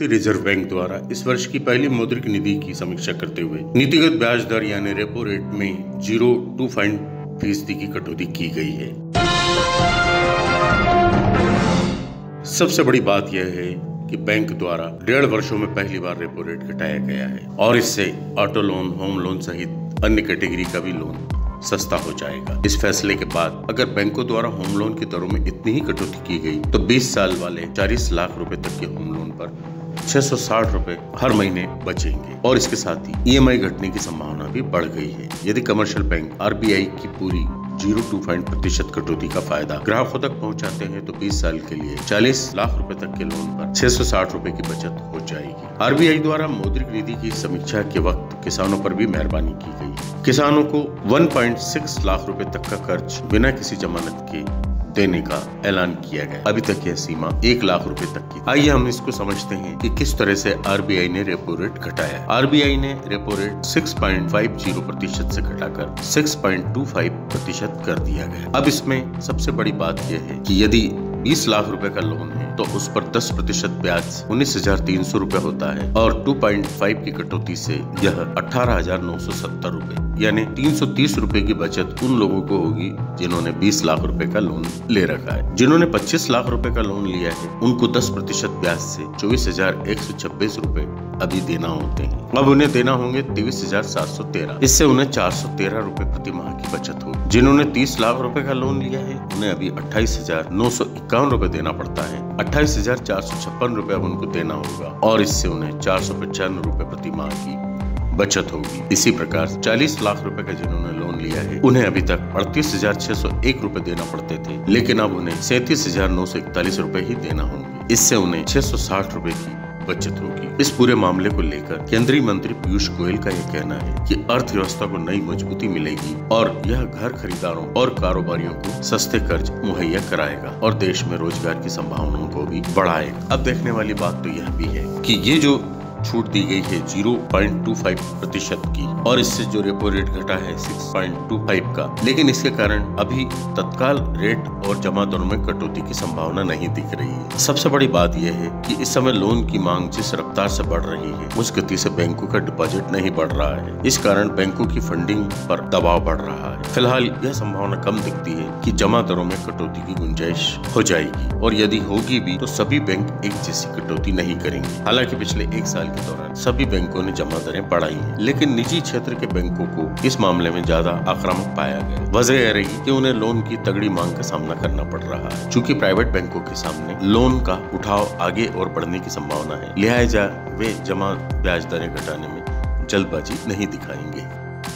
Reserve bank द्वारा इस वर्ष की पहली मौद्रिक नीति की समीक्षा करते हुए नीतिगत ब्याज दर यानी रेपो रेट में ज़ीरो टू फाइव फ़ीसदी की कटौती की गई है। सबसे बड़ी बात यह है कि बैंक द्वारा डेढ़ वर्षों में पहली बार रेपो रेट घटाया गया है और इससे ऑटो लोन, होम लोन सहित अन्य कैटेगरी का भी लोन सस्ता हो जाएगा। इस फैसले के बाद अगर बैंकों द्वारा होम लोन की दरों में इतनी ही कटौती की गई तो 20 साल वाले 40 लाख रुपए तक के होम लोन पर छह रूपए हर महीने बचेंगे। और इसके साथ ही ईएमआई घटने की संभावना भी बढ़ गई है। यदि कमर्शियल बैंक आरबीआई की पूरी ज़ीरो टू फाइव प्रतिशत कटौती का फ़ायदा ग्राहकों तक पहुंचाते हैं तो 20 साल के लिए 40 लाख रुपए तक के लोन पर छह सौ साठ रूपए की बचत हो जाएगी। आरबीआई द्वारा मौद्रिक नीति की समीक्षा के वक्त किसानों पर भी मेहरबानी की गई किसानों को 1.6 लाख रुपए तक का कर्ज बिना किसी जमानत के देने का ऐलान किया गया। अभी तक यह सीमा एक लाख रुपए तक की। आइए हम इसको समझते हैं कि किस तरह से आरबीआई ने रेपो रेट घटाया। आरबीआई ने रेपो रेट 6.50 प्रतिशत से घटाकर 6.25 प्रतिशत कर दिया गया। अब इसमें सबसे बड़ी बात यह है कि यदि 20 लाख रूपए का लोन है तो उस पर 10 प्रतिशत ब्याज उन्नीस हज़ार तीन सौ रूपए होता है और 2.5 की कटौती से यह अठारह हज़ार नौ सौ सत्तर रूपए, यानी तीन सौ तीस रूपए की बचत उन लोगों को होगी जिन्होंने 20 लाख रूपए का लोन ले रखा है। जिन्होंने 25 लाख रूपए का लोन लिया है, उनको 10 प्रतिशत ब्याज से चौबीस हज़ार एक सौ छब्बीस रूपए अभी देना होते हैं। अब उन्हें देना होंगे तेईस हज़ार सात सौ तेरह। इससे उन्हें चार सौ तेरह रूपए प्रति माह की बचत होगी। जिन्होंने तीस लाख रुपए का लोन लिया है, उन्हें अभी अट्ठाईस हज़ार नौ सौ इक्यावन रूपए देना पड़ता है। अट्ठाईस हज़ार चार सौ छप्पन रूपए अब उनको देना होगा और इससे उन्हें चार सौ पचानवे रूपए प्रति माह की बचत होगी। इसी प्रकार 40 लाख रुपए का जिन्होंने लोन लिया है, उन्हें अभी तक अड़तीस हज़ार छह सौ एक रूपए देना पड़ते थे। लेकिन अब उन्हें सैतीस हज़ार नौ सौ इकतालीस रूपए ही देना होंगे। इससे उन्हें छह सौ साठ रूपए की बचत होगी। इस पूरे मामले को लेकर केंद्रीय मंत्री पीयूष गोयल का यह कहना है कि अर्थव्यवस्था को नई मजबूती मिलेगी और यह घर खरीदारों और कारोबारियों को सस्ते कर्ज मुहैया कराएगा और देश में रोज़गार की संभावनाओं को भी बढ़ाएगा। अब देखने वाली बात तो यह भी है की ये जो छूट दी गई है 0.25 प्रतिशत की और इससे जो रेपो रेट घटा है 6.25 का। लेकिन इसके कारण अभी तत्काल रेट और जमा दरों में कटौती की संभावना नहीं दिख रही है। सबसे बड़ी बात यह है कि इस समय लोन की मांग जिस रफ्तार से बढ़ रही है, उस गति से बैंकों का डिपॉजिट नहीं बढ़ रहा है। इस कारण बैंकों की फंडिंग पर दबाव बढ़ रहा है। फ़िलहाल यह संभावना कम दिखती है कि जमा दरों में कटौती की गुंजाइश हो जाएगी, और यदि होगी भी तो सभी बैंक एक जैसी कटौती नहीं करेंगे। हालाँकि पिछले एक साल के दौरान सभी बैंकों ने जमा दरें बढ़ाई हैं, लेकिन निजी क्षेत्र के बैंकों को इस मामले में ज़्यादा आक्रामक पाया गया वजह यह रही कि उन्हें लोन की तगड़ी मांग का सामना करना पड़ रहा है, चूँकि प्राइवेट बैंकों के सामने लोन का उठाव आगे और बढ़ने की संभावना है। लिहाजा वे जमा ब्याज दरें घटाने में जल्दबाजी नहीं दिखाएँगे।